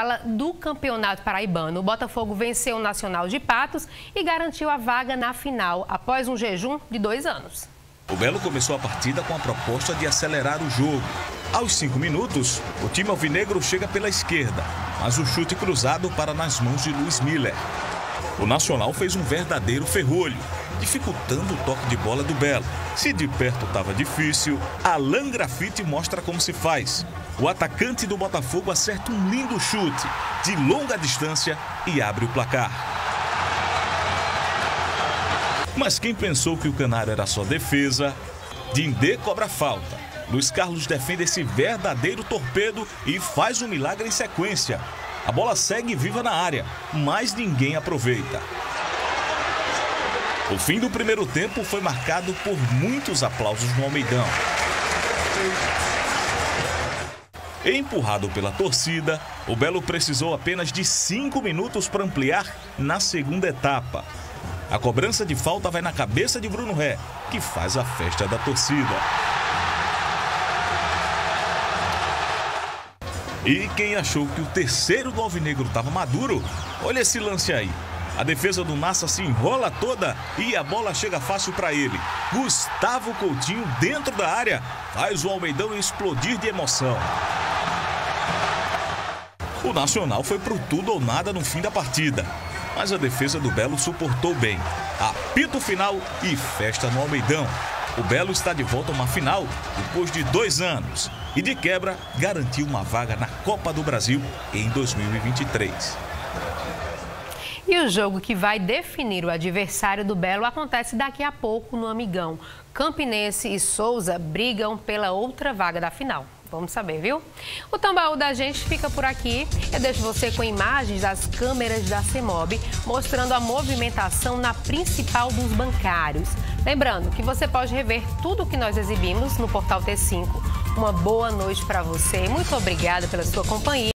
fala do Campeonato Paraibano. O Botafogo venceu o Nacional de Patos e garantiu a vaga na final após um jejum de dois anos. O Belo começou a partida com a proposta de acelerar o jogo. Aos cinco minutos, o time alvinegro chega pela esquerda, mas o chute cruzado para nas mãos de Luiz Miller. O Nacional fez um verdadeiro ferrolho, dificultando o toque de bola do Belo. Se de perto estava difícil, Alan Grafite mostra como se faz. O atacante do Botafogo acerta um lindo chute de longa distância e abre o placar. Mas quem pensou que o Canário era só defesa, Dindê cobra falta. Luiz Carlos defende esse verdadeiro torpedo e faz um milagre em sequência. A bola segue viva na área, mas ninguém aproveita. O fim do primeiro tempo foi marcado por muitos aplausos no Almeidão. Empurrado pela torcida, o Belo precisou apenas de cinco minutos para ampliar na segunda etapa. A cobrança de falta vai na cabeça de Bruno Ré, que faz a festa da torcida. E quem achou que o terceiro do Alvinegro estava maduro, olha esse lance aí. A defesa do Massa se enrola toda e a bola chega fácil para ele. Gustavo Coutinho, dentro da área, faz o Almeidão explodir de emoção. O Nacional foi pro tudo ou nada no fim da partida, mas a defesa do Belo suportou bem. Apito final e festa no Almeidão. O Belo está de volta a uma final depois de dois anos e, de quebra, garantiu uma vaga na Copa do Brasil em 2023. E o jogo que vai definir o adversário do Belo acontece daqui a pouco no Amigão. Campinense e Souza brigam pela outra vaga da final. Vamos saber, viu? O Tambaú da gente fica por aqui. Eu deixo você com imagens das câmeras da CEMOB mostrando a movimentação na principal dos bancários. Lembrando que você pode rever tudo o que nós exibimos no portal T5. Uma boa noite para você. Muito obrigada pela sua companhia.